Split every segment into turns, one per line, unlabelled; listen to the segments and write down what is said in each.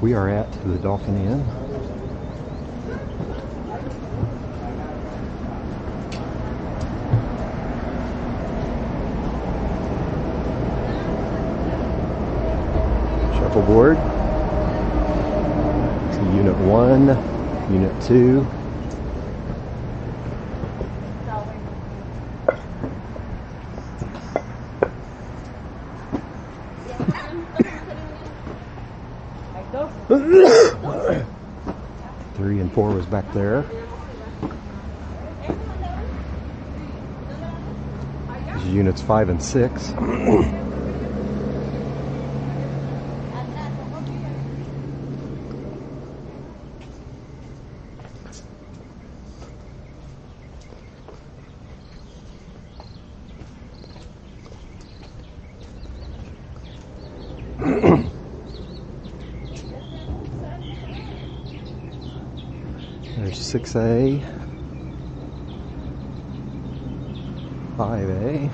We are at the Dolphin Inn. Shuffleboard. Unit one, unit two. Three and four was back there. This is units five and six. There's 6A, 5A,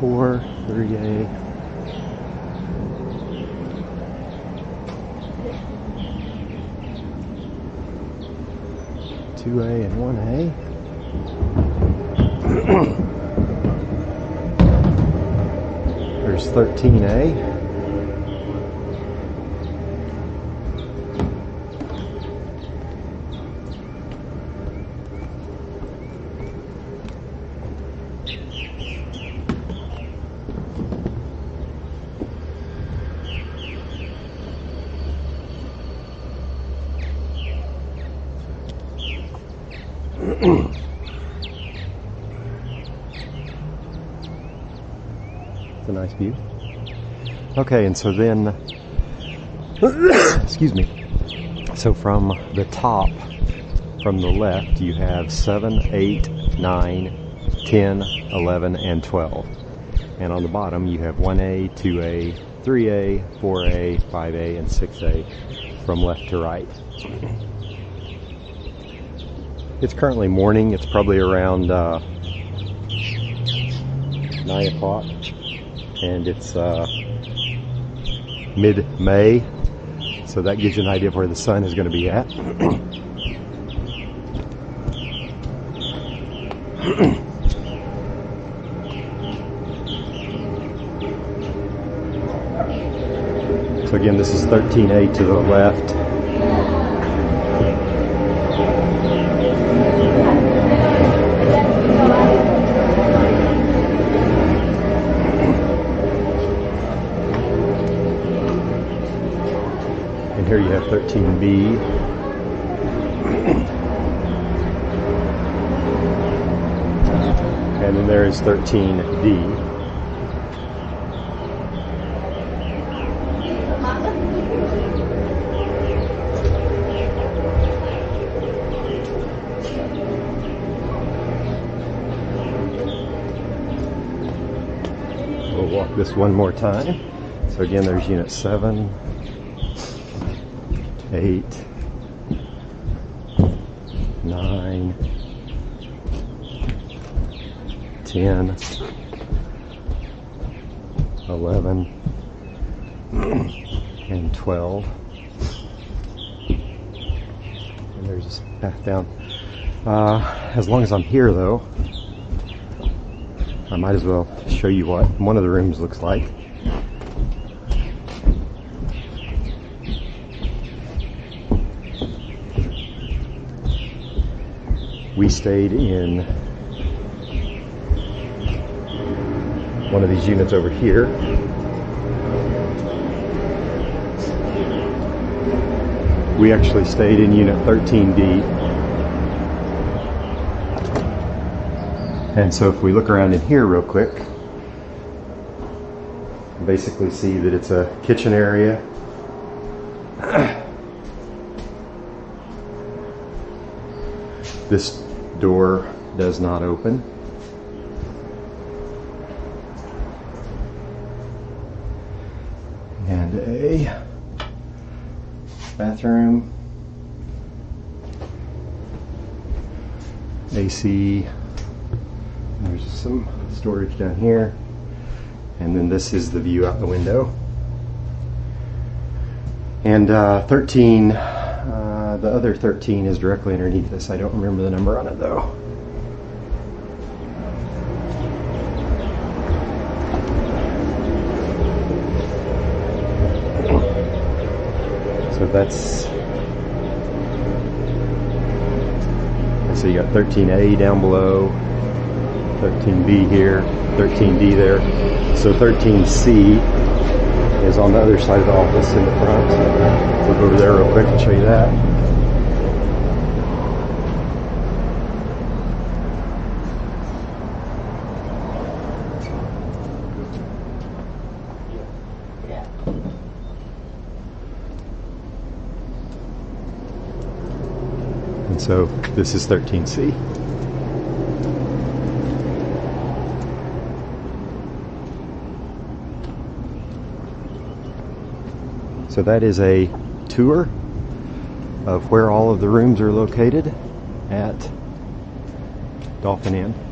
4, 3A, two A and one A. There's thirteen A. It's a nice view. Okay, and so then, excuse me. So from the top, from the left, you have 7, 8, 9, 10, 11, and 12. And on the bottom, you have 1A, 2A, 3A, 4A, 5A, and 6A from left to right. It's currently morning. It's probably around uh, 9 o'clock. And it's uh, mid May. So that gives you an idea of where the sun is going to be at. so again, this is 13A to the left. Have 13B. And then there is 13D. We'll walk this one more time. So again, there's unit 7, 8, nine, ten, eleven, and 12. And there's this path down. Uh, as long as I'm here, though, I might as well show you what one of the rooms looks like. We stayed in one of these units over here. We actually stayed in unit 13D. And so if we look around in here real quick, basically see that it's a kitchen area. this door does not open. And a bathroom, AC, there's some storage down here. And then this is the view out the window. And uh, 13, uh, the other 13 is directly underneath this. I don't remember the number on it though. So that's so you got 13A down below, 13B here, 13D there. So 13C is on the other side of the office in the front. We'll go over there real quick and show you that. And so this is 13C. So that is a tour of where all of the rooms are located at Dolphin Inn.